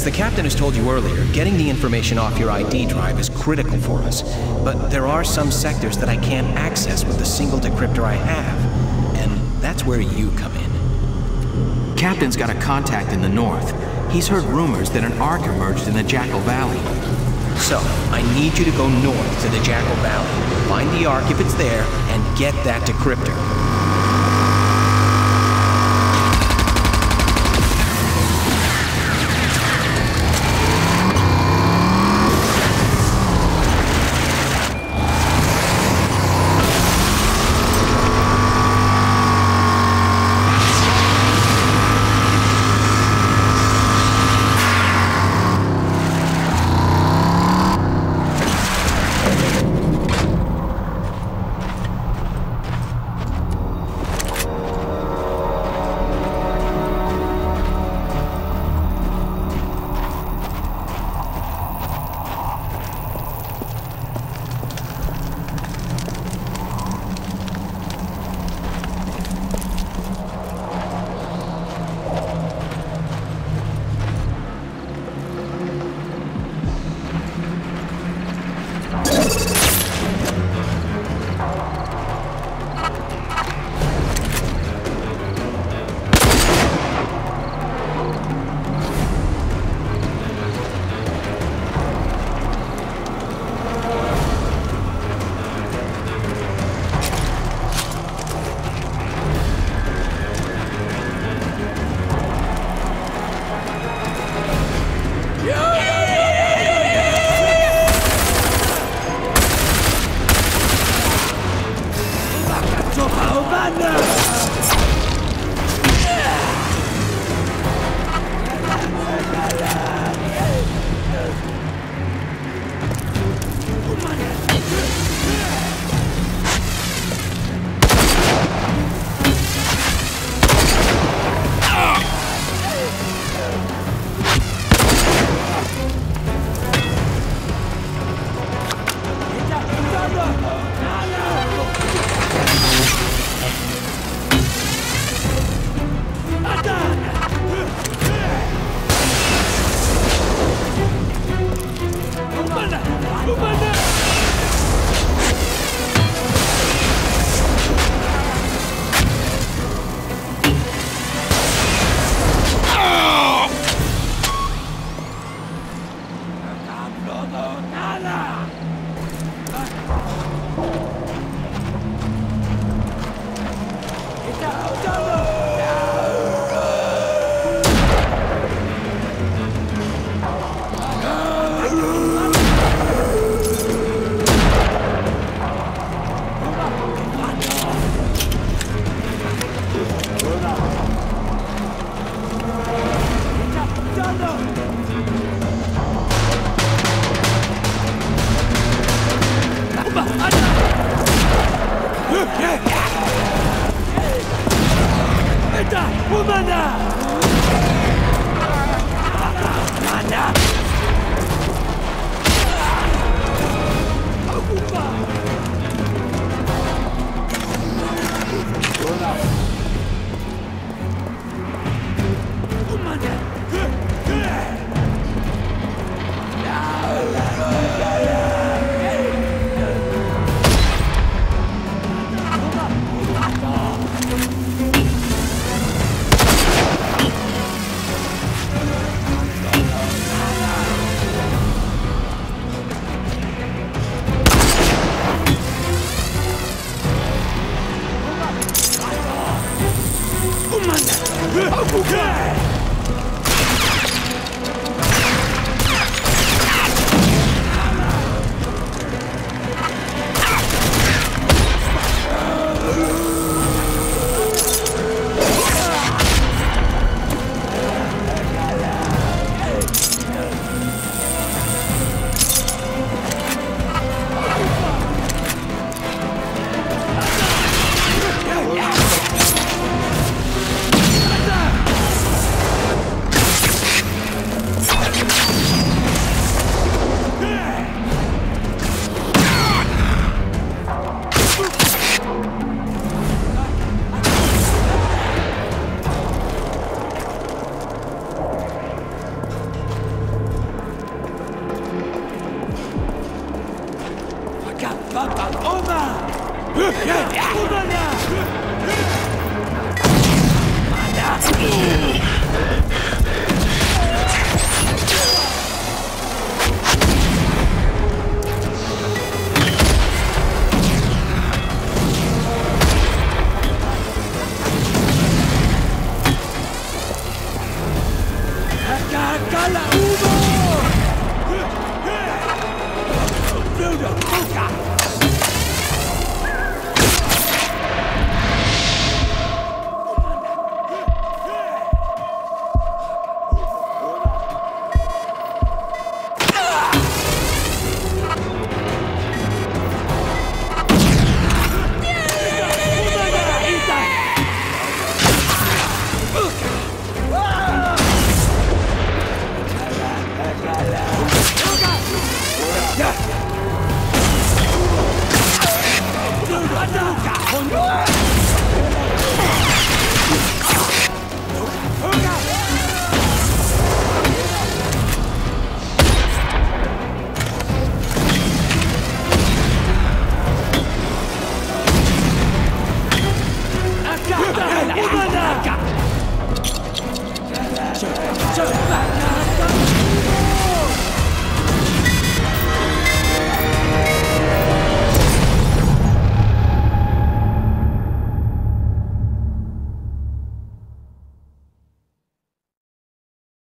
As the captain has told you earlier, getting the information off your ID drive is critical for us. But there are some sectors that I can't access with the single decryptor I have. And that's where you come in. Captain's got a contact in the north. He's heard rumors that an Ark emerged in the Jackal Valley. So, I need you to go north to the Jackal Valley, find the Ark if it's there, and get that decryptor. no! Okay! Куда я? Куда я?